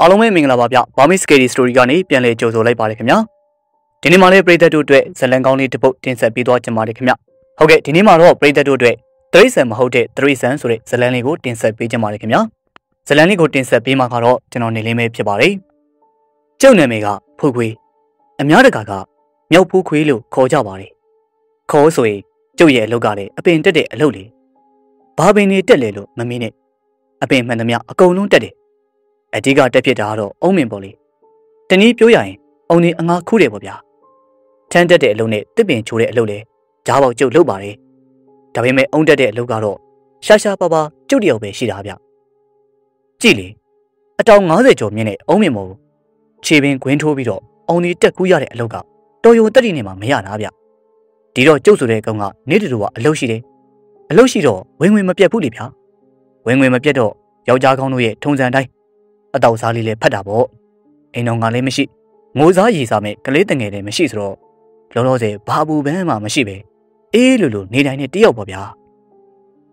အားလုံးပဲမင်္ဂလာပါဗျ။ Burmese Scary Story ကနေပြန်လည်ကြိုဆိုလိုက်ပါတယ်ခင်ဗျာ။ဒီနေ့မှလည်းပရိသတ်တို့အတွက်ဇလံကောင်းလေးတစ်ပုဒ်တင်ဆက်ပေးသွားကြပါမယ်ခင်ဗျ။ဟုတ်ကဲ့ဒီနေ့မှတော့ပရိသတ်တို့အတွက်တရိษံမဟုတ်တဲ့တရိษံဆိုတဲ့ဇလံလေးကိုတင်ဆက်ပေးကြပါမယ်ခင်ဗျာ။ဇလံလေးကိုတင်ဆက်ပေးမှာကတော့ကျွန်တော်နေလေးမဲဖြစ်ပါတယ်။ကျုပ်နာမည်ကဖူခွေအများတကာကမြောက်ဖူခွေလို့ခေါ်ကြပါတယ်။ခေါ်ဆိုရင်ကျုပ်ရဲ့အလုပ်ကလည်းအပင်တက်တဲ့အလုပ်လေ။ဘာပင်နေတက်လေလို့မမင်းနဲ့အပင်မှန်သမျှအကုန်လုံးတက်တယ် အဓိကတက်ဖြစ်တာကတော့အုံးမင်ပေါ့လေတနည်းပြောရရင်အုံနေအငါခူးတယ်ပေါ့ဗျာထမ်းတက်တဲ့အလုပ်နဲ့တစ်ပင်ချိုးတဲ့အလုပ်လဲကြားပေါက်ကျုပ်လုပ်ပါတယ်ဒါပေမဲ့အုံတက်တဲ့အလုပ်ကတော့ရှာရှာပါပါကျုပ်တယောက်ပဲရှိတာဗျကြည့်လေအတောင်90ကျော်မြင့်တဲ့အုံးမင်မို့ခြေပင်ခွင်းထိုးပြီးတော့အုံနေတက်ကူးရတဲ့အလုပ်ကတော်ရုံတက်တိနေမှာမရတာဗျဒီတော့ကျုပ်ဆိုတဲ့ကောင်ကနေတူကအလုပ်ရှိတယ်အလုပ်ရှိတော့ဝင်ဝင်မပြတ်ဘူးလေဗျာဝင်ဝင်မပြတ်တော့ယောက်ျားကောင်းတို့ရဲ့ထုံစံတိုင်း အတောက်စားလေးလည်းဖတ်တာပေါ့အိမ်တော်ကလည်းမရှိငိုစားရီစားမဲ့ကလေးတငယ်လည်းမရှိဆိုတော့လောလောဆယ်ဘာဘူးဘန်းမှမရှိပဲအေးလိုလိုနေတိုင်းနဲ့တယောက်ပေါ့ဗျာ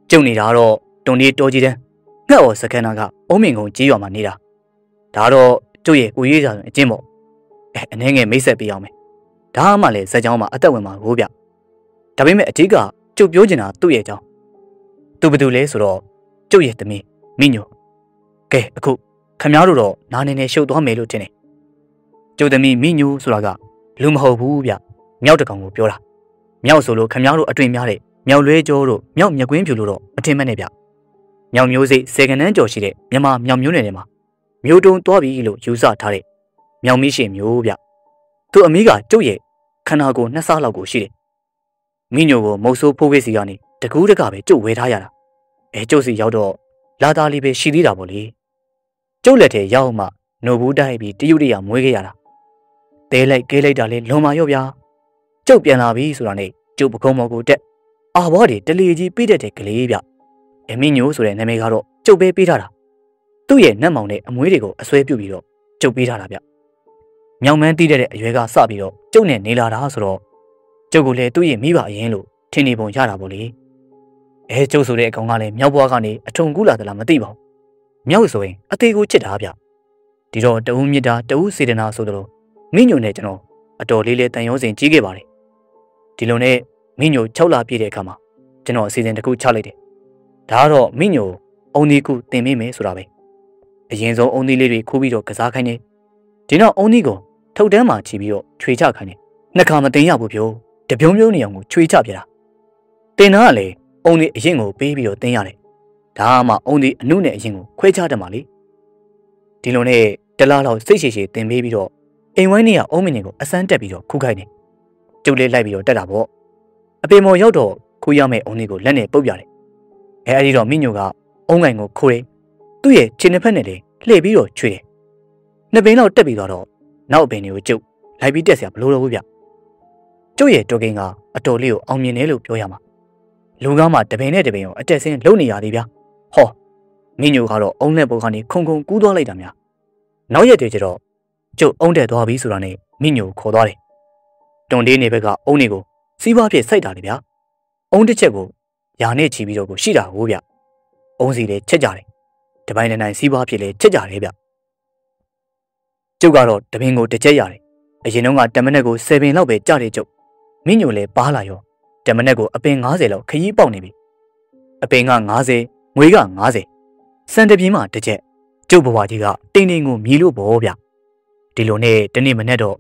ကျုံနေတာကတော့တွန်လေးတော်ကြီးတန်းငှက်ော်စကန်နာကအုံးမင်ကုံကြီးရွာမှာနေတာဒါတော့ကျုပ်ရဲ့ကိုရေးစာဆိုအကျင့်ပေါ့အဲအနေငယ်မိတ်ဆက်ပေးအောင်မယ်ဒါမှလည်းဇက်ကြောင်းမှာအသက်ဝင်မှာကိုဗျဒါပေမဲ့အကြီးကကျုပ်ပြောချင်တာသူ့ရဲ့အကြောင်းသူဘယ်သူလဲဆိုတော့ကျုပ်ရဲ့သမီးမိညိုကဲအခု ခမားတို့တော့နာနေနေရှုပ်သွားမယ်လို့ထင်တယ်ကျုပ်သမီးမိညူဆိုတာကလူမဟုတ်ဘူးဗျမြောက်တကောင်ကိုပြောတာမြောက်ဆိုလို့ခမားတို့အတွင်များတဲ့မြောက်လွဲကျော်တို့မြောက်မြကွင်းဖြူလို့တော့မထင်မဲ့နဲ့ဗျမြောက်မျိုးစိတ်စေကနန်းကျော်ရှိတဲ့မြန်မာမြောက်မျိုးနယ်ထဲမှာမျိုးတုံသွားပြီလို့ယူဆထားတဲ့မြောက်မီးရှင်မျိုးဗျသူ့အမိကကျုပ်ရဲ့ခန္ဓာကိုယ်နှစ်ဆလောက်ကိုရှိတယ်မိညိုကိုမုတ်ဆိုးဖိုးခွေးစီကနေတကူးတကပဲကျုပ်ဝဲထားရတာအဲကျုပ်စီရောက်တော့လာသားလေးပဲရှိသေးတာပေါ့လေ ကျုပ်လက်ထဲရောက်မှနိုဘူးတိုက်ပြီးတရုတ်တရမွေးခဲ့ရတာတဲလိုက်ကဲလိုက်တာလေလွန်မာရော့ဗျာကျုပ်ပြန်လာပြီဆိုတာနဲ့ကျုပ်ပကုံးမော်ကိုတက်အာဘောတွေတလီကြီးပြည့်တတ်တဲ့ကလေးဗျအမင်းညိုဆိုတဲ့နာမည်ကတော့ကျုပ်ပဲပေးထားတာသူ့ရဲ့နတ်မောင်နဲ့အမွေးတွေကိုအစွဲပြုတ်ပြီးတော့ကျုပ်ပေးထားတာဗျမြောင်မန်းတီးတဲ့အရွယ်ကစပြီးတော့ကျုပ်နဲ့နေလာတာဆိုတော့ကျုပ်ကလည်းသူ့ရဲ့မိဘအရင်လို့ထင်နေပုံရတာပေါ့လေအဲကျုပ်ဆိုတဲ့အကောင်ကလည်းမြောက်ဘွားကနေအထုံကူးလာသလားမသိပါဘူး မြောက်ဆိုရင်အသေးကိုချစ်တာဗျဒီတော့တဦးမြစ်တာတဦးစေတနာဆိုတော့မိညိုနဲ့ကျွန်တော်အတော်လေးလေးတန်ရုံးစင်ကြီးခဲ့ပါတယ်ဒီလိုနဲ့မိညို6လပြည့်တဲ့အခါမှာကျွန်တော်အစီအစဉ်တစ်ခုချလိုက်တယ်ဒါကတော့မိညိုအုံဒီကုတင်မိမယ်ဆိုတာပဲအရင်ဆုံးအုံဒီလေးတွေခိုးပြီးတော့ကစားခိုင်းတယ်ဒီနောက်အုံဒီကိုထုတ်တန်းမှာချီပြီးတော့ချွေချခိုင်းတယ်နှစ်ခါမတင်ရဘူးပြောတပြုံးပြုံးနေအောင်ကိုချွေချပြတာတင်တာကလည်းအုံဒီအရင်ကိုပေးပြီးတော့တင်ရတယ် ဒါမှအုံဒီအနုနဲ့အရင်ကိုခွဲခြားတတ်မှာလေဒီလိုနဲ့တလားလောက်စိတ်ရှည်ရှည်တင်ပေးပြီးတော့အိမ်ဝိုင်းနေရအုံးမင်းကိုအစမ်းတက်ပြီးတော့ခုခိုက်နေကျုပ်လေးလိုက်ပြီးတော့တက်တာပေါ့အပင်မော်ရောက်တော့ခူးရမယ့်အုံးလေးကိုလက်နဲ့ပုတ်ပြတယ်အဲအဲဒီတော့မိညိုကအုံးငိုင်ကိုခိုးတယ်သူ့ရဲ့ခြေနှစ်ဖက်နဲ့လည်းလှည့်ပြီးတော့ချွေတယ်နှစ်ပင်လောက်တက်ပြီးတော့နောက်အပင်တွေကိုကျုပ်လိုက်ပြီးတက်စရာမလိုတော့ဘူးဗျကျုပ်ရဲ့တော်ကင်ကအတော်လေးကိုအောင်မြင်တယ်လို့ပြောရမှာလူကားမှာတပင်နဲ့တပင်ကိုအတက်ဆင်းလုံနေရသေးဗျာ ဟောမင်းညိုကတော့အုံးလက်ပုံကနေခုံခုံကူးသွားလိုက်တာများနောက်ရက်တွေကျတော့ကျုပ်အုံးတက်သွားပြီဆိုတာနဲ့မင်းညိုခေါ်သွားတယ်တွန်လေးနေဘက်ကအုံးနေကိုစီးပွားဖြစ်စိုက်တာလေဗျာအုံးတစ်ချက်ကိုယာနဲ့ချီပြီးတော့ကိုရှိတာကိုဗျအုံးစီလည်းချက်ကြတယ်တပိုင်းတိုင်းစီးပွားဖြစ်လည်းချက်ကြတယ်ဗျကျုပ်ကတော့တပင်ကိုတစ်ချက်ရတယ်အရင်တုန်းကတမနက်ကို7ပင်လောက်ပဲကြတယ်ကျုပ်မင်းညိုလည်းပါလာရောတမနက်ကိုအပင်90လောက်ခရီးပေါက်နေပြီအပင်က90 ငွေက90စံတပြင်းမှာတစ်ချက်ကျုပ်ဘဝကြီးကတိမ်တိမ်ကိုမြည်လို့ပေါ့ဗျဒီလိုနဲ့တနေ့မနေ့တော့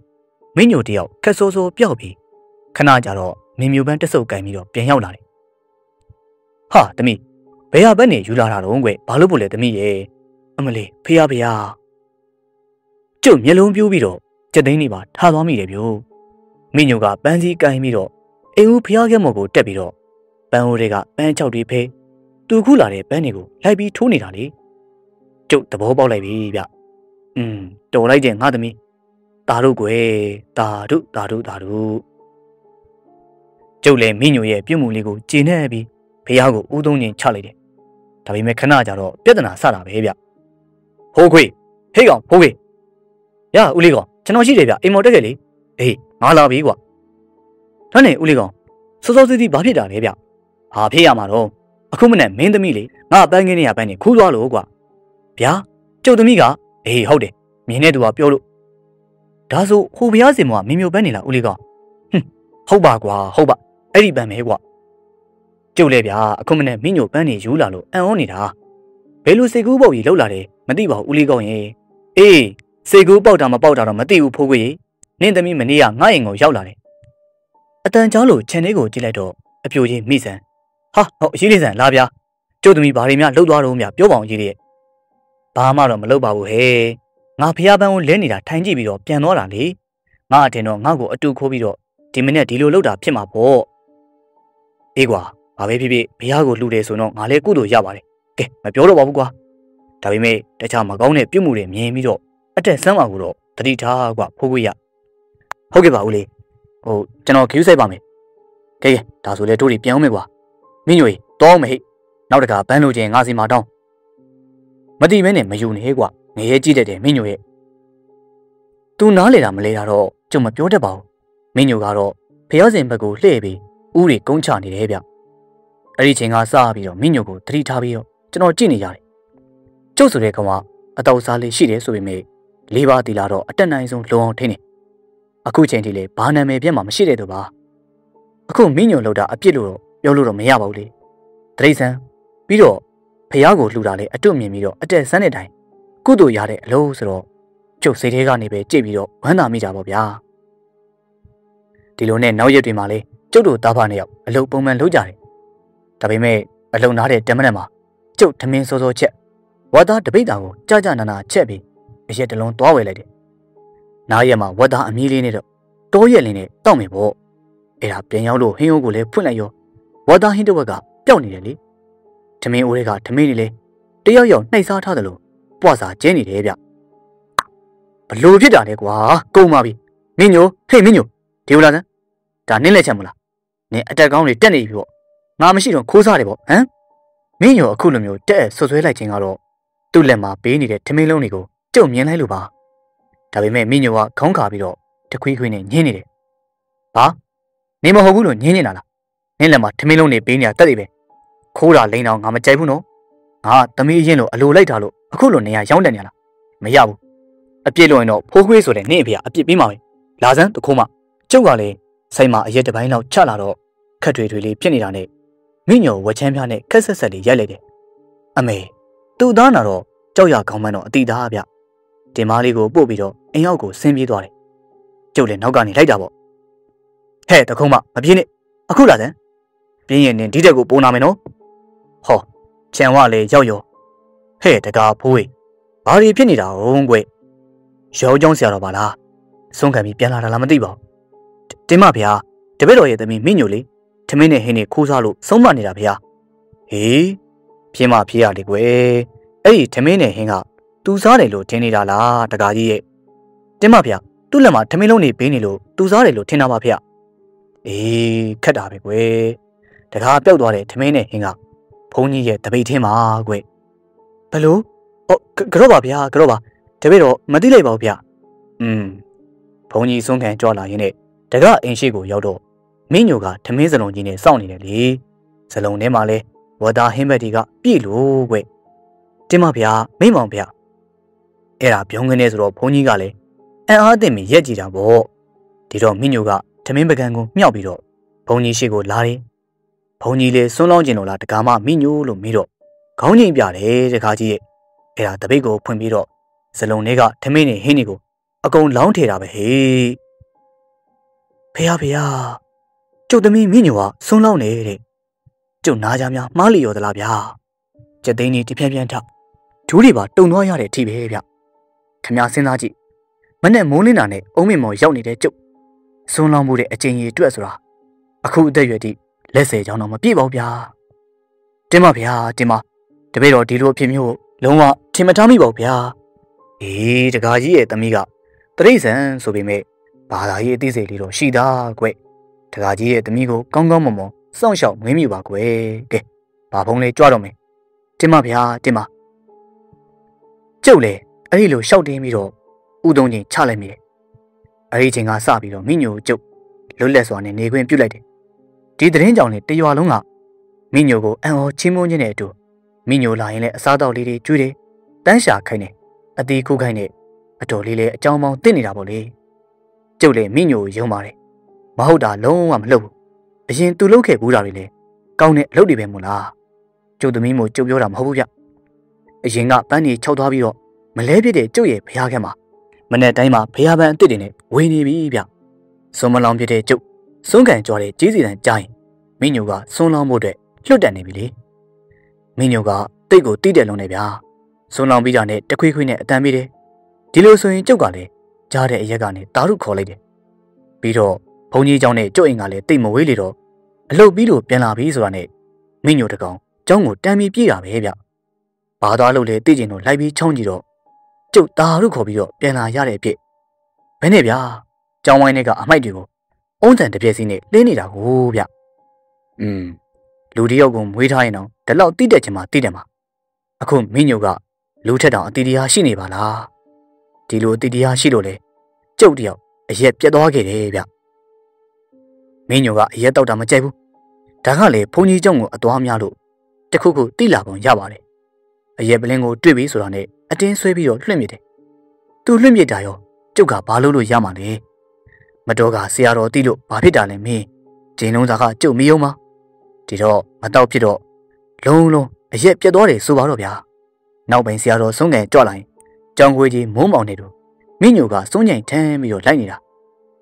မင်းညိုတယောက်ခက်ဆိုးဆိုးပျောက်ပြီးခဏကြာတော့မင်းမျိုးပန်းတက်ဆုပ်ကင်ပြီးတော့ပြန်ရောက်လာတယ်ဟာတမီးဘယ်ဟာဘက်နေယူလာတာတော့ကွဘာလို့ပို့လဲတမီးရဲ့အမလေးဖေးရဖေးရကျုပ်မျက်လုံးပြိုးပြီးတော့စက်သိန်းနေပါထားသွားမိတယ်ဗျို့မင်းညိုကပန်းစည်းကင်ပြီးတော့အိမ်ဦးဖျားခဲမော်ကိုတက်ပြီးတော့ပန်းဟိုတွေကပန်းချောက်တွေဖဲ သူခုလာတဲ့ပန်းတွေကိုလိုက်ပြီးထိုးနေတာလေကျုပ်သဘောပေါက်လိုက်ပြီဗျอืมတော်လိုက်တဲ့ငါသမီးတာတို့ကွယ်တာတို့တာတို့တာတို့ကျုပ်လည်းမိညိုရဲ့ပြုတ်မှုလေးကိုကျေနပ်ပြီးဖះကိုဦးသုံးချင်းချလိုက်တယ်ဒါပေမဲ့ခဏကြာတော့ပြဿနာဆတာပဲဗျဟိုးခွေဟေးကောင်ဟိုးခွေရဦးလေးကောင်ကျွန်တော်ရှိတယ်ဗျအိမ်မော်တက်ခဲ့လေအေးငါလာပြီကွာဒါနဲ့ဦးလေးကောင်စောစောစီးစီးဘာဖြစ်တာလဲဗျဘာဖြစ်ရမှာတော့ အခုမနဲ့မင်းသမီးလေငါပန်းကင်းနေရပန်းနေခူးသွားလို့ကွာဗျာကျုပ်သမီးကအေးဟုတ်တယ်မြင်တဲ့သူကပြောလို့ဒါဆိုဟိုဘုရားစင်မောကမင်းမျိုးပန်းနေလားဦးလေးကောင်ဟွန်းဟုတ်ပါကွာဟုတ်ပါအဲ့ဒီပန်းပဲကွာကျုပ်လည်းဗျာအခုမနေ့မင်းညိုပန်းနေယူလာလို့အံ့ဩနေတာဘယ်လိုစိတ်ကူးပုတ်ကြီးလှုပ်လာတယ်မသိပါဘူးဦးလေးကောင်ရေအေးစိတ်ကူးပေါက်တာမပေါက်တာတော့မသိဘူးဖိုးကွေနင့်သမီးမနေ့ကငါ့အိမ်ကိုရောက်လာတယ်အတန်ကြောင်းလို့ခြံလေးကိုကြည့်လိုက်တော့အပြိုကြီးမိဆန် ဟာဟုတ်အရေးလေးဆန်လာဗျာကျုပ်သမီးဘာတွေများလှုပ်သွားတော့များပြောပါအောင်ကြီးရဲ့ဘာမှတော့မလုပ်ပါဘူးဟဲ့ငါဖះပန်းကိုလဲနေတာထိုင်ကြည့်ပြီးတော့ပြန်သွားတာလေငါအတင်တော့ငါ့ကိုအတူခိုးပြီးတော့ဒီမနေ့ဒီလိုလုပ်တာဖြစ်မှာပေါ့အေးကွာဘာပဲဖြစ်ဖြစ်ဘုရားကိုလှူတယ်ဆိုတော့ငါလည်းကုသိုလ်ရပါတယ်ကဲမပြောတော့ပါဘူးကွာဒါပေမဲ့တခြားမကောင်းတဲ့ပြုမှုတွေမြင်ပြီးတော့အတက်ဆန်းပါကိုတော့တတိထားကွာဖိုးခွေးရဟုတ်ကဲ့ပါဦးလေးဟိုကျွန်တော်ခရူးဆိုင်ပါမယ်ကဲကဲဒါဆိုလေတို့တွေပြန်အောင်မယ်ကွာ မင်းညွေတောင်းမဟိနောက်တကဘန်းလို့ချင်းငါစီမှာတောင်းမတိမဲနဲ့မယူနေကွာငရဲကြည့်တတ်တယ်မင်းညိုရဲ့သူနားလေတာမလဲတာတော့ကျုံမပြောတတ်ပါဘူးမင်းညိုကတော့ဖျောစင်ဘက်ကိုလှည့်ပြီးဥတွေကုန်းချနေတယ်ဗျအဲ့ဒီချိန်ကစပြီးတော့မင်းညိုကိုတတိထားပြီးတော့ကျွန်တော်ကြည့်နေရတယ်ကျုပ်ဆိုတဲ့ကောင်ကအတောက်စားလေးရှိတယ်ဆိုပေမဲ့လေးပါးတီလာတော့အတက်နိုင်ဆုံးလုံအောင်ထိနေအခုချိန်ထိလေဘာနာမည်ပြတ်မှမရှိတဲ့သူပါအခုမင်းညိုလောက်တာအပြစ်လို့တော့ ပြောလို့တော့မရပါဘူးလေတရိษံပြီးတော့ဖះကိုလှူတာလေအတွမြင်ပြီးတော့အတက်ဆန်းတဲ့တိုင်ကုသိုလ်ရတဲ့အလုပ်ဆိုတော့ကျုပ်စိတ်ထဲကနေပဲကြိတ်ပြီးတော့ဝမ်းသာမိကြပါဗျာဒီလိုနဲ့နောက်ရက်တွေမှာလေကျုပ်တို့သားဖားနှစ်ယောက်အလုပ်ပုံမှန်လုပ်ကြတယ်ဒါပေမဲ့အလုံနာတဲ့တမနက်မှာကျုပ်ထမင်းစောစောချက်ဝါသားတပိတ်တာကိုကြာကြာနာနာချက်ပြီးအရက်တလုံးသွားဝယ်လိုက်တယ်နားရက်မှာဝါသားအမီးလေးနဲ့တော့တောရက်လင်းနဲ့တောက်မယ်ပေါ့အဲ့ဒါပြန်ရောက်လို့ဟင်းအိုးကိုလည်းဖွင့်လိုက်ရော ဝါသားဟင်းတစ်ဝက်ကပျောက်နေတယ်လေထမင်းအိုးတွေကထမင်းနေလေတယောက်ယောက်နှိပ်စားထားတယ်လို့ပွားစာကျင်းနေတယ်ဗျဘလို့ဖြစ်တာလဲကွာကုံပါပြီမင်းညိုဟေ့မင်းညိုဒီလိုလားစမ်းဒါနင်းလက်ချက်မလားနင်အတက်ကောင်းတွေတက်နေပြီပေါ့ငါမရှိတော့ခိုးစားတယ်ပေါ့ဟမ်မင်းညိုအခုလိုမျိုးတက်ဆွဆွဲလိုက်ခြင်းကတော့သူ့လက်မှာပေးနေတဲ့ထမင်းလုံးတွေကိုကြုံမြင်လိုက်လို့ပါဒါပေမဲ့မင်းညိုကခေါင်းခါပြီးတော့တခွေးခွေးနဲ့ညင်းနေတယ်ဘာနေမဟုတ်ဘူးလို့ညင်းနေတာလား နင်းလက်မှာထမင်းလုံးတွေပေးနေတာတက်တယ်ပဲခိုးတာလိန်တော့ငါမကြိုက်ဘူးနော်ငါသမီးအရင်လိုအလိုလိုက်တာလို့အခုလိုနေရရောင်းတယ်ညာလားမရဘူးအပြစ်လို့ရင်တော့ဖိုးခွေးဆိုတဲ့နင့်အဖေကအပြစ်ပေးမှာပဲလာစမ်းတခိုးမကျုပ်ကလည်းဆိုင်မှာအရက်တစ်ပိုင်းလောက်ချလာတော့ခက်ထွေထွေလေးဖြစ်နေတာနဲ့မိညော်ဝက်ချမ်းပြားနဲ့ခက်ဆက်ဆက်လေးရိုက်လိုက်တယ်အမေသူ့သားနာတော့ကြောက်ရကောင်းမှန်းတော့အတိသားဗျတင်မားလေးကိုပို့ပြီးတော့အိမ်ရောက်ကိုဆင်းပြေးသွားတယ်ကျုပ်လည်းနောက်ကနေလိုက်တာပေါ့ဟဲ့တခုံးမမပြေးနဲ့အခုလာစမ်း ပြင်းရင်နင်ဒီတက်ကိုပုံနာမယ်နော်ဟောခြံဝလည်းရောက်ရောဟဲ့တကားဖိုးဝေးဘာတွေဖြစ်နေတာဟုတ်ကွရောကြောင်းဆရာတော်ပါလားဆုံးခံပြီးပြန်လာတာလားမသိပါဘူးတင်းမဗျာတပည့်တော်ရဲ့သမီးမင်းညိုလေးထမင်းနဲ့ဟင်းနဲ့ခိုးစားလို့ဆုံးမနေတာဗျာဟေးပြင်းမပြေးရလေကွယ်အဲ့ဒီထမင်းနဲ့ဟင်းကသူစားတယ်လို့ထင်နေတာလားတကားကြီးရဲ့တင်းမဗျာသူ့လက်မှာထမင်းလုံးနေဘေးနေလို့သူစားတယ်လို့ထင်တာပါဗျာအေးခက်တာပဲကွယ် တကားပျောက်သွားတဲ့ထမင်းနဲ့ဟင်းကဘုန်းကြီးရဲ့တပိတ်ထင်းပါကွဘလို့ဩကြော့ပါဗျာကြော့ပါတပည့်တော့မသိလိုက်ပါဘူးဗျอืมဘုန်းကြီးဆုံးခံကြွလာရင်းနဲ့တကအိမ်ရှိကိုရောက်တော့မင်းညိုကထမင်းစလုံးကြီးနဲ့စောင့်နေတယ်လေစလုံးထဲမှာလဲဝတာဟင်းဘက်တီကပြည့်လို့ကွတင်မဗျာမိမောင်ဗျအဲ့ဒါပြုံးကနေဆိုတော့ဘုန်းကြီးကလည်းအံ့အားသင့်ပြီးရက်ကြည့်တာပေါ့ဒီတော့မင်းညိုကထမင်းပကံကိုမြှောက်ပြီးတော့ဘုန်းကြီးရှိကိုလာတယ် ဘုံကြီးလေစွန်းလောင်းကျင်လို့လားတကားမမိညိုလို့မေးတော့ခေါင်းကြီးပြတယ်တကားကြီးရဲ့အဲ့ဒါတပိတ်ကိုဖွင့်ပြီးတော့ဇလုံလေးကထမင်းနေဟင်းနေကိုအကုန်လောင်းထေတာပဲဟေးဖေရဖေရကျုပ်သမီးမိညိုကစွန်းလောင်းနေတဲ့ကျုပ်နားကြများမှားလီရောသလားဗျာကျက်သိန်းကြီးတပြင်းပြင်းထဒူးတွေပါတုံသွားရတဲ့အထိပဲဗျခမစဉ်းစားကြည့်မနဲ့မိုးလင်းတာနဲ့အုံးမင်မော်ရောက်နေတဲ့ကျုပ်စွန်းလောင်းမှုတဲ့အချိန်ကြီးအတွက်ဆိုတာအခုအသက်ရွယ်တိ လက်ဆယ်ချောင်းတော့မပြည့်ပါဘူးဗျာတင်ပါဗျာတင်ပါတပည့်တော်ဒီလိုအဖြစ်မျိုးလုံးဝထင်မထားမိပါဘူးဗျာအေးတကာကြီးရဲ့သမီးကတရိษံဆိုပေမဲ့ဘာသာရေးအသိစိတ်လေးတော့ရှိသားကွတကာကြီးရဲ့သမီးကိုကောင်းကောင်းမွန်မွန်စောင့်ရှောက်မွေးမြူပါကွယ်ကဲဘာဖုံးလေးကြွတော့မယ်တင်ပါဗျာတင်ပါကျုပ်လေအဲ့ဒီလိုရှောက်တင်းပြီးတော့ဥသုံးချင်းချလိုက်မိတယ်အဲ့ဒီချိန်ကစပြီးတော့မိညိုကျုပ်လွတ်လပ်စွာနဲ့နေခွင့်ပြုလိုက်တယ် ဒီသတင်းကြောင့်လေတရွာလုံးကမိညိုကိုအံ့ဩချင်းမွန်းခြင်းနဲ့အတူမိညိုလာရင်လည်းအစားအသောက်လေးတွေကျွေးတယ်တန်းရှာခိုင်းတယ်အအတီးခုခိုင်းနဲ့အတော်လေးလေးအကြောင်းပေါင်းသိနေတာပေါ့လေကျုပ်လည်းမိညိုယုံပါတယ်မဟုတ်တာလုံးဝမလှုပ်ဘူးအရင်သူလှုပ်ခဲ့ဘူးတာတွေလေကောင်းတဲ့အလုပ်တွေပဲမို့လားကျုပ်သမီးမို့ကျုပ်ပြောတာမဟုတ်ဘူးဗျအရင်ကပန်းနေခြောက်သွားပြီးတော့မလဲပြစ်တဲ့ကျုပ်ရဲ့ဖရားခဲမှာမနေ့တိုင်းမှာဖရားပန်းအစ်စ်တွေနဲ့ဝေနေပြီဗျစွန်မလောင်ပြတဲ့ကျုပ် စွန်းကန်ကြွားတဲ့ကြီးစီတန်ကြားရင်မိညိုကစွန်းလောင်းဖို့အတွက်လွတ်တက်နေပြီလေမိညိုကတိတ်ကိုတိတယ်လုံးနေဗျာစွန်းလောင်းပြီးတာနဲ့တခွေးခွေးနဲ့အတန်ပြီးတယ်ဒီလိုဆိုရင်ကျုပ်ကလည်းကြားတဲ့အရက်ကနေတာရုခေါ်လိုက်တယ်ပြီးတော့ဘုံကြီးเจ้าနဲ့ကျုပ်အိမ်ကလည်းတိတ်မဝေးလေတော့အလုတ်ပြီးတော့ပြန်လာပြီဆိုတာနဲ့မိညိုတကောင်ကျောင်းကိုတမ်းပြီးပြေးတာပဲဗျဘာသွားလို့လဲသိကျင်တော့လိုက်ပြီးချောင်းကြည့်တော့ကျုပ်တာရုခေါ်ပြီးတော့ပြန်လာရတဲ့အဖြစ်ဘယ်နဲ့ဗျာကျောင်းဝိုင်းထဲကအမိုက်တွေကို အုံးတန်တပြည့်စီနဲ့လင်းနေတာကိုဗျ။อืมလူတယောက်ကိုမွေးထားရင်တော့ဒီလောက်တိတက်ချင်မှတိတက်မှာ။အခုမင်းညိုကလူထက်တောင်အတီတရားရှိနေပါလား။ဒီလိုအတီတရားရှိလို့လေကျုပ်တယောက်အရက်ပြက်သွားခဲ့တယ်ဗျ။မင်းညိုကအရက်တောက်တာမကြိုက်ဘူး။ဒါကလေဘုန်းကြီးကျောင်းကိုအသွားများလို့တခုခုတိလာပုံရပါတယ်။အရက်ပလင်းကိုတွေ့ပြီဆိုတာနဲ့အတင်းဆွဲပြီးတော့လွှင့်မြစ်တယ်။သူလွှင့်မြစ်တာရောကျုပ်ကဘာလို့လို့ရမှာလဲ။ မတော်ကဆရာတော်တိလို့ဘာဖြစ်တာလဲမင်းဂျင်းလုံးသားကကျုပ်မယုံပါဒီတော့မတော့ဖြစ်တော့လုံးလုံးအရက်ပြတ်သွားတယ်ဆိုပါတော့ဗျာနောက်ပိုင်းဆရာတော်ဆုံးငယ်ကြွလာရင်ကြောင်ခွေကြီးမိုးမောင်နေတို့မိညိုကစိုးညင်ထမ်းပြီးတော့လိုက်နေတာ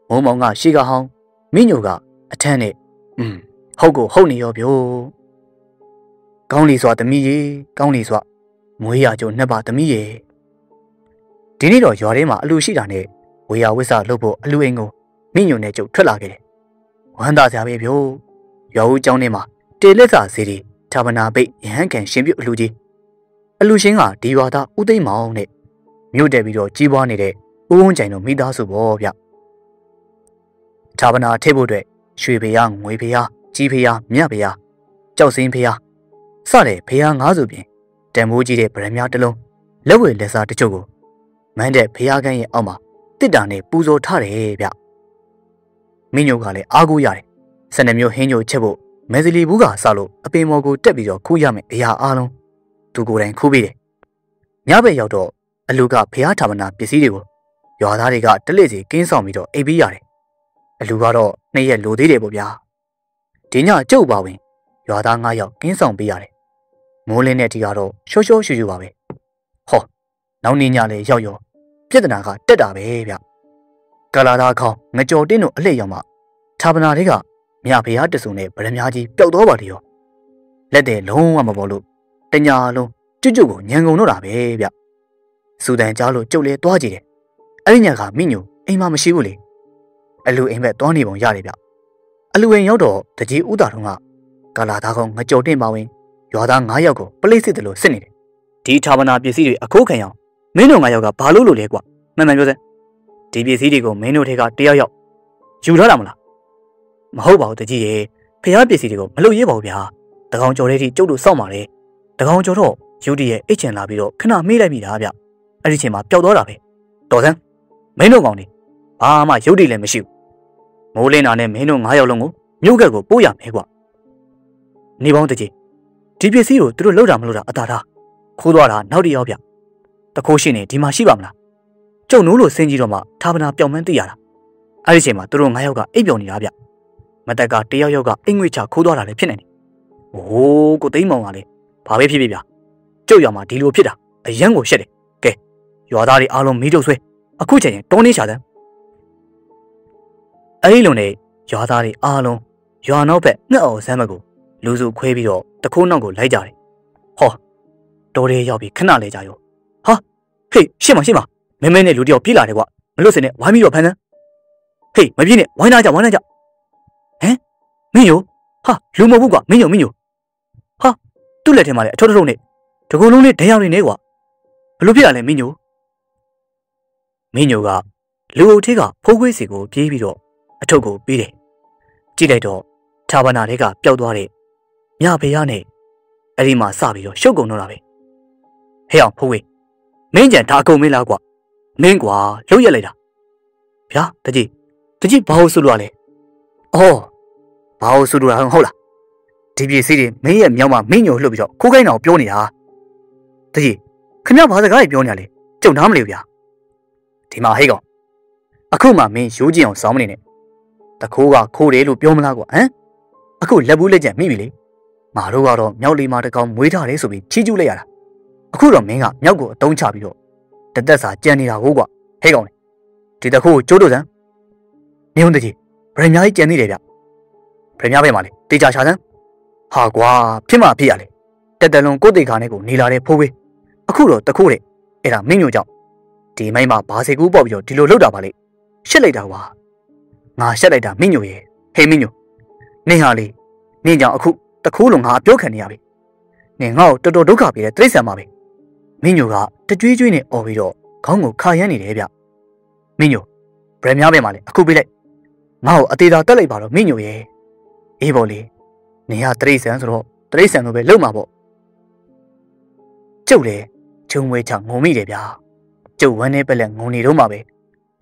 မိုးမောင်ကရှေကဟောင်းမိညိုကအထမ်းနဲ့อืมဟုတ်ကိုဟုတ်နေရောဗျို့ကောင်းလီစွာသမီးရေကောင်းလီစွာမွေးရကြုံနှစ်ပါသမီးရေဒီနေ့တော့ရွာထဲမှာအလူရှိတာနဲ့ဝေယဝိဆလှုပ်ဖို့အလူအိမ်ကို မိညိုနဲ့ကျုပ်ထွက်လာခဲ့တယ်ဝမ်းသာစရာပဲဗျို့ရွာဦးကျောင်းထဲမှာတေလက်စာစီရီဌာပနာပိတ်ရဟန်းကန်ရှင်ပြုတ်အလူကြီးအလူရှင်ကဒီရွာသားဦးသိမ်းမောင်နဲ့မြို့တက်ပြီးတော့ကြီးပွားနေတဲ့ဦးဝန်းကြိုင်တို့မိသားစုပေါ့ဗျဌာပနာထိပ်ဖို့အတွက်ရွှေဖျားငွေဖျားကြီးဖျားမြတ်ဖျားကြောက်စင်းဖျားစတဲ့ဖျားငါးစုပြင်တန်မိုးကြီးတဲ့ဗရမများတစ်လုံးလက်ဝဲလက်စားတချို့ကိုမန်းတဲ့ဖျားကန်းရဲ့အောက်မှာတစ်တာနဲ့ပူဇော်ထားတယ်ဗျ မင်းညိုကလည်းအားကိုးရတယ်စနေမျိုးဟင်းညိုချက်ဖို့မဲစလီဘူးကစလို့အပင်မော်ကိုတက်ပြီးတော့ခူးရမယ်အရာအားလုံးသူကိုယ်တိုင်ခူးပေးတယ်ညဘက်ရောက်တော့အလူကဖျားထာမနာပစ္စည်းတွေကိုရွာသားတွေကတလက်စီကင်းဆောင်ပြီးတော့အိပ်ပေးရတယ်အလူကတော့နှစ်ရက်လိုသေးတယ်ပေါ့ဗျာဒီညကျုပ်ပါဝင်ရွာသား၅ယောက်ကင်းဆောင်ပေးရတယ်မိုးလင်းတဲ့တီကတော့ရှော့ရှော့ရှူရှူပါပဲဟောနောက်နေ့ညလည်းရောက်ရောပြဿနာကတက်တာပဲဗျ ကလာသားခေါင်းငကြော်တင်းတို့အလှည့်ရောက်မှဌာပနာတွေကမြဖရားတဆူနဲ့ဗရမကြီးပျောက်သွားပါလေရောလက်တဲ့လုံးဝမပေါ်လို့တညာလုံးကျွတ်ကျွတ်ကိုညံကုန်တော့တာပဲဗျစူတန်ကြားလို့ကျုပ်လဲသွားကြည့်တယ်အဲ့ဒီညကမိညိုအိမ်မှာမရှိဘူးလေအလူအိမ်ဘက်သွားနေပုံရတယ်ဗျအလူအိမ်ရောက်တော့တကြီးဥတာထုံးကကလာသားကောင်ငကြော်တင်ပါဝင်ရွာသား9ယောက်ကိုပလိစစ်တယ်လို့စစ်နေတယ်ဒီဌာပနာပစ္စည်းတွေအခိုးခံအောင်မင်းတို့9ယောက်ကဘာလို့လို့လဲကွာမှန်မှန်ပြောစမ်း ဒီပစ္စည်းတွေကိုမင်းတို့ထဲကတယောက်ယောက်ယူထားတာမလားမဟုတ်ပါဘူးတကြီးရေဖះပစ္စည်းတွေကိုမလုပ်ရဲပါဘူးဗျာတကောင်ကျော်တဲ့ထိကျုပ်တို့စောင့်ပါလေတကောင်ကျော်တော့ယူတီရဲ့အိတ်ချင်လာပြီးတော့ခဏမေးလိုက်မိတာဗျအဲ့ဒီချိန်မှာပျောက်သွားတာပဲတော်စမ်းမင်းတို့ကောင်နေဘာမှရုပ်တည်လည်းမရှိဘူးမိုးလင်းတာနဲ့မင်းတို့9ယောက်လုံးကိုမြို့ကက်ကိုပို့ရမယ်ကွနေပေါင်းတကြီးဒီပစ္စည်းကိုသူတို့လောက်တာမလို့တာအသာထားခိုးသွားတာနောက်တစ်ယောက်ဗျတခိုးရှိနေဒီမှာရှိပါမလား ကျုံနိုးလို့ဆင်းကြီးတော့မှဌာပနာပြောင်းမှန်းသိရတာအဲ့ဒီချိန်မှာသူတို့9ယောက်ကအိပ်ပျော်နေတာဗျမတက်ကတယောက်ယောက်ကအိမ်ငွေချခိုးသွားတာလည်းဖြစ်နေတယ်။အိုးကိုသိမ်းမောင်ကလည်းဘာပဲဖြစ်ဖြစ်ဗျာ။ကျုပ်ရွာမှာဒီလိုဖြစ်တာအရန်ကိုရှက်တယ်။ကဲရွာသားတွေအားလုံးမီးတုပ်ဆွဲအခုချိန်ရင်တောင်းနေချတယ်။အဲ့ဒီလိုနဲ့ရွာသားတွေအားလုံးရွာနောက်ဘက်ငှက်အောင်ဆမ်းဘက်ကိုလူစုခွဲပြီးတော့တခိုးနောက်ကိုလိုက်ကြတယ်။ဟောတော်ရဲရောက်ပြီးခဏလဲကြရော။ဟာဟေးရှင်းမရှင်းမ မဲမဲနဲ့လူတယောက်ပြေးလာတယ်ကွာမလွတ်စင်နဲ့ဝိုင်းပြီးတော့ဖမ်းစမ်းဟေးမပြေးနဲ့ဝိုင်းလာကြဝိုင်းလာကြဟမ်မင်းယိုဟာလူမဟုတ်ဘူးကွာမင်းယိုမင်းယိုဟာသူ့လက်ထဲမှာလည်းအထောက်ထုံးနဲ့တကူလုံးလေးဒဏ်ရာတွေနေကွာဘလို့ဖြစ်ရလဲမင်းယိုမင်းယိုကလူအုပ်ထဲကဖိုးခွေးစီကိုပြေးပြီးတော့အထုပ်ကိုပေးတယ်ကြည့်လိုက်တော့ဌာပနာတွေကပျောက်သွားတဲ့မြဖေရနဲ့အဲ့ဒီမှာစပြီးတော့ရှုပ်ကုန်တော့တာပဲဟဲ့အောင်ဖိုးခွေးမင်းကြံဒါအကုန်မင်းလားကွာ မင်းကွာလှုပ်ရက်လိုက်တာဗျာတကြီးတကြီးဘာလို့ဆုလို့ရလဲအော်ဘာလို့ဆူတူတာဟုတ်လားဒီပစ္စည်းတွေမင်းရဲ့မြောက်မှာမင်းညိုလှုပ်ပြီးတော့ခိုးခိုင်းတာကိုပြောနေတာတကြီးခင်ဗျဘာစကားကြီးပြောနေရလဲကျုံနားမလို့ဗျာဒီမှာဟဲ့ကောင်အခုမှမင်းရိုးကျင်အောင်စောင်းမနေနဲ့တခိုးကခိုးတယ်လို့ပြောမလားကွာဟမ်အခုလက်ဘူးလက်ကျန်မိပြီလေမာတို့ကတော့မြောက်လေးမတကောင်မွေးထားတယ်ဆိုပြီးချီးကျူးလိုက်ရတာအခုတော့မင်းကမြောက်ကိုအတုံးချပြီးတော့ တသက်စာကြံနေတာကိုကွာဟဲ့ကောင်လေဒီတခိုးကိုကျိုးတို့စမ်းနေုံတကြီးဗရမ ्या ကြီးကြံနေတယ်ဗျဗရမ ्या ပဲမှာလေတေချာချာစမ်းဟာကွာဖြစ်မှဖြစ်ရလေတက်တလုံးကိုတေခါနဲ့ကိုနေလာတဲ့ဖိုးပေးအခုတော့တခိုးတဲ့အဲ့ဒါမင်းညိုကြောင့်ဒီမိုင်းမှာဘာစေကူးပေါက်ပြီးတော့ဒီလိုလောက်တာပါလေရှက်လိုက်တာကွာငါရှက်လိုက်တာမင်းညိုရဲ့ဟေးမင်းညိုနင်ဟာလေနင်ကြောင့်အခုတခိုးလုံးငါအပြောခံနေရပြီနင်ငါ့ကိုတော်တော်ဒုက္ခပေးတဲ့တိရစ္ဆာန်ပါပဲ မင်းညိုကတကြွေးကြွေးနဲ့អော်ပြီးတော့ခေါင်းကိုခါရမ်းနေတယ်ဗျမင်းညိုဗရမ ्या ပဲမှာလေအခုပေးလိုက်ငါ့ကိုအသေးသာတက်လိုက်ပါတော့မင်းညိုရဲ့အေးပေါ့လေနင်ကတိရစ္ဆာန်ဆိုတော့တိရစ္ဆာန်လိုပဲလုံမှာပေါ့ကျုပ်လေဂျုံဝဲချငုံမိတယ်ဗျာကျုပ်ဝမ်းနေပလက်ငုံနေတော့မှာပဲ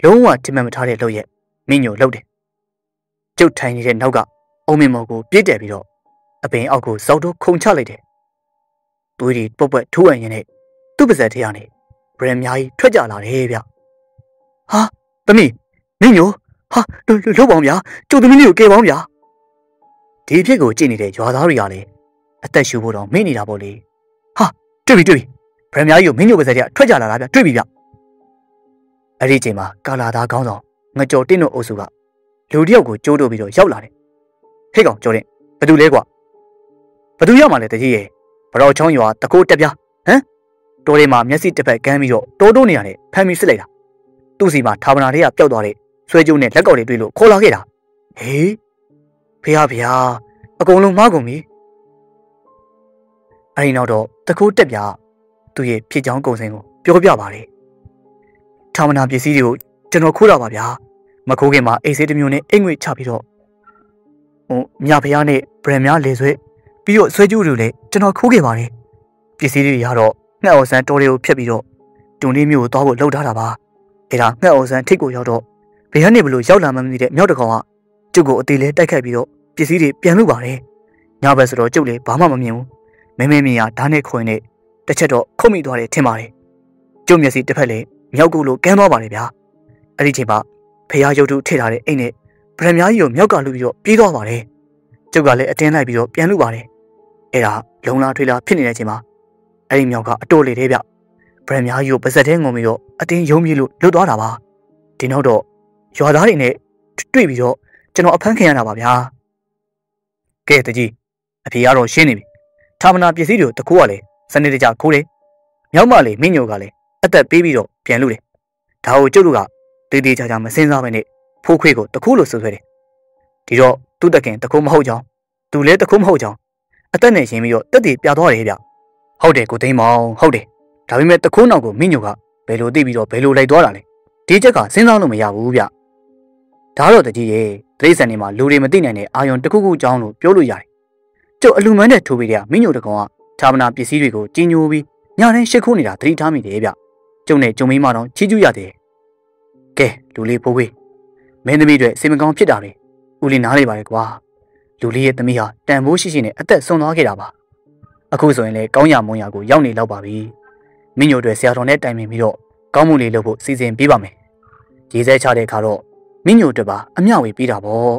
လုံးဝထိမှန်မထားတဲ့လုပ်ရက်မင်းညိုလှုပ်တယ်ကျုပ်ထိုင်နေတဲ့နောက်ကအုံမင်မော်ကိုပြစ်တယ်ပြီးတော့အပင်အောက်ကိုဇောက်တော့ခုန်ချလိုက်တယ်သွေးတွေပုတ်ပွက်ထိုးအံ့ရင်နဲ့ သူ့ပါဇက်ထဲကနေဗရမ်များကြီးထွက်ကြလာတယ်ဗျဟာသမီးမင်းညိုဟာလှုပ်ပါအောင်ဗျာကျုပ်သမီးလေးကိုကယ်ပါအောင်ဗျာဒီအဖြစ်ကိုကြည့်နေတဲ့ရွာသားတွေကလည်းအသက်ရှူဖို့တော့မင်းနေတာပေါ့လေဟာတွေ့ပြီတွေ့ပြီဗရမ်များကြီးကိုမင်းညိုပါဇက်ထဲကထွက်ကြလာတာဗျတွေ့ပြီဗျအဲ့ဒီချိန်မှာကာလာသားကောင်းဆောင်ငကြော်တင်းတို့အုပ်စုကလူတယောက်ကိုကြိုးတို့ပြီးတော့ရောက်လာတယ်ဟေ့ကောင်ကြော်တင်ဘသူလဲကွာဘသူရောက်မှလဲတကြီးရဲ့ဘတော်ချောင်းရွာတကိုးတက်ပြားဟမ် တိုးလေးမှာမျက်စိတစ်ဖက်ကန်းပြီးတော့တိုးတိုးနေရတယ်ဖမ်းပြီးစစ်လိုက်တာသူ့စီမှာဌာပနာတွေကပျောက်သွားတဲ့ဆွဲကြိုးနဲ့လက်ကောက်တွေတွေ့လို့ခေါ်လာခဲ့တာဟေးဖေဟာဖေဟာအကုန်လုံးမားကုန်ပြီအဲဒီနောက်တော့တကိုးတက်ပြားသူ့ရဲ့ဖြစ်ချောင်းကုံစင်ကိုပြောပြပါတယ်ဌာမနာပစ္စည်းတွေကိုကျွန်တော်ခိုးတာပါဗျာမခိုးခင်မှာအိတ်ဆေးတစ်မျိုးနဲ့အိတ်ငွေချပြီးတော့ဟိုမြဖျားနဲ့ဗရန်များလေဆွဲပြီးတော့ဆွဲကျူးတွေလည်းကျွန်တော်ခိုးခဲ့ပါတယ်ပစ္စည်းတွေကတော့ ငှက်အောင်ဆန်းတော်တွေကိုဖျက်ပြီးတော့တွန်လေးမျိုးကိုသွားဖို့လှုပ်ထားတာပါအဲ့ဒါငှက်အောင်ဆန်းထိတ်ကိုရောက်တော့ဘယ်ကနေဘလို့ရောက်လာမှမသိတဲ့မြောက်တကောင်ကကျုပ်ကိုအသေးလေးတိုက်ခတ်ပြီးတော့ပစ္စည်းတွေပြန်လို့ပါတယ်ညဘက်ဆိုတော့ကျုပ်လည်းဘာမှမမြင်ဘူးမင်းမင်းမြင်ရဓာတ်နဲ့ခွင်နဲ့တစ်ချက်တော့ခုတ်မိသွားတယ်ထင်ပါတယ်ကျုပ်မျက်စိတစ်ဖက်လည်းမြောက်ကုလို့ကန်းသွားပါတယ်ဗျာအဲ့ဒီချိန်မှာဖះရုပ်တုထည့်ထားတဲ့အိမ်နဲ့ဗရမ ्या ကြီးကိုမြောက်ကလူပြီးတော့ပြေးသွားပါတယ်ကျုပ်ကလည်းအတင်းလိုက်ပြီးတော့ပြန်လူပါတယ်အဲ့ဒါလုံလာထွေးလာဖြစ်နေတဲ့အချိန်မှာ အဲ့ဒီမြောက်ကအတော်လေတဲ့ဗျဗရမ ्या ကြီးကိုပါဇက်ထဲငုံပြီးတော့အတင်းယုံပြေးလို့လွတ်သွားတာပါဒီနောက်တော့ရွာသားတွေနဲ့တွေ့ပြီးတော့ကျွန်တော်အဖမ်းခံရတာပါဗျာကဲတကြီးအဖေကတော့ရှင်းနေပြီထာမနာပစ္စည်းတွေတကူကလည်းစနေတကြခိုးတယ်မြောက်မလေးမင်းညိုကလည်းအသက်ပေးပြီးတော့ပြန်လို့တယ်ဒါကိုကျုပ်တို့ကတေးသေးချာချာမစင်စားပဲနဲ့ဖိုးခွေကိုတခုလို့ဆွဆွဲတယ်ဒီတော့သူ့တခင်တခုမဟုတ်ကြောင်းသူလည်းတခုမဟုတ်ကြောင်းအသက်နဲ့ရှင်ပြီးတော့တက်တည်ပြသွားတယ်ဗျ ဟုတ်တယ်ကိုသိမ်းမောင်ဟုတ်တယ်ဒါပေမဲ့တခုနောက်ကိုမင်းညိုကဘယ်လိုသိပြီးတော့ဘယ်လိုလိုက်သွားတာလဲဒီချက်ကစဉ်းစားလို့မရဘူးဗျဒါတော့တကြီးရဲ့တရိษံနေမှာလူတွေမသိနိုင်တဲ့အာယုံတစ်ခုခုကြောင်းလို့ပြောလို့ရတယ်ကျုပ်အလူမန်းတဲ့ထိုးပေးတဲ့မင်းညိုတကောင်ကဌာမနာပစ္စည်းတွေကိုကြီးညိုပြီးညတိုင်းရှစ်ခိုးနေတာသတိထားမိတယ်ဗျကျုံနဲ့ကျုံမင်းမတော့ချီးကျူးရတယ်ကဲလူလေးဖိုးဝေးမင်းသမီးတွေစိတ်မကောင်းဖြစ်တာလေဦးလေးနားလေပါလေကွာလူလေးရဲ့သမီးဟာတန်ဖိုးရှိရှိနဲ့အသက်ဆုံးသွားခဲ့တာပါ အခုဆိုရင်လည်းကောင်းရမွန်ရကိုရောက်နေတော့ပါပြီမင်းညိုတွေဆရာတော်နဲ့တိုင်ပင်ပြီးတော့ကောင်းမှုလေးလုပ်ဖို့စီစဉ်ပေးပါမယ်ရေးစဲချတဲ့အခါတော့မင်းညိုတွေပါအမျှဝေပေးတာပေါ့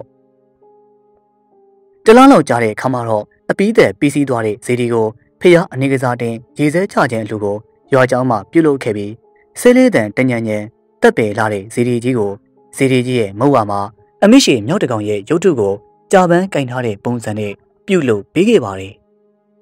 တလားလောက်ကြားတဲ့အခါမှာတော့အပီးသက်ပြီးစီးသွားတဲ့ဇေဒီကိုဖះအနေကစားတင်ရေးစဲချခြင်းအလူကိုရွာကျောင်းမှာပြုတ်လုခဲ့ပြီးဆဲလေးတန်တညံညံတက်ပယ်လာတဲ့ဇေဒီကြီးကိုဇေဒီကြီးရဲ့မုတ်ဝါမှာအမိရှိမြောက်တကောင်ရဲ့ရုပ်ထုကိုကြာပန်းကင်ထားတဲ့ပုံစံနဲ့ပြုတ်လုပေးခဲ့ပါတယ်။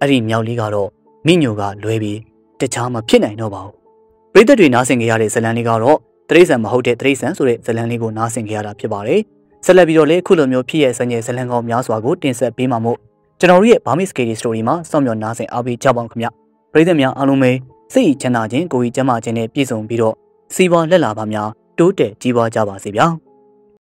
အဲ့ဒီမြောက်လေးကတော့မိညိုကလွဲပြီးတခြားမဖြစ်နိုင်တော့ပါဘူး။ပြည်သက်တွေနားဆင်ကြရတဲ့ဇလန်လေးကတော့တရိษံမဟုတ်တဲ့တရိษံဆိုတဲ့ဇလန်လေးကိုနားဆင်ကြရတာဖြစ်ပါတယ်။ဆက်လက်ပြီးတော့လည်းခုလိုမျိုးဖြစ်ရဲ့ဆန်ရဲ့ဇလန်ကောင်းများစွာကိုတင်ဆက်ပေးမှာမို့ကျွန်တော်တို့ရဲ့ Burmese Scary Story မှာစောင့်မျှော်နားဆင်အားပေးကြပါဦးခင်ဗျ။ပြည်သက်များအားလုံးပဲစိတ်ချမ်းသာခြင်းကိုယ်ကြီးကျန်းမာခြင်းနဲ့ပြည့်စုံပြီးတော့စီးပွားလက်လာပါများတိုးတက်ကြီးပွားကြပါစေဗျာ။